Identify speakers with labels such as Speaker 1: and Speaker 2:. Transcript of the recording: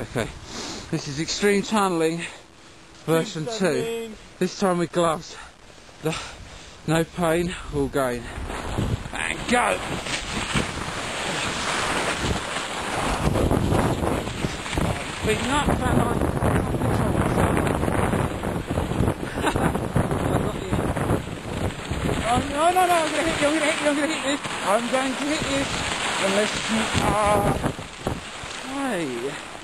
Speaker 1: Okay. This is extreme tunneling version 2. This time with gloves. The, no pain, all gain. And go! Big nut, fat. Oh, no, no, no, I'm gonna hit you, I'm gonna hit you, I'm gonna hit you. I'm going to hit you. Unless you are... Hey.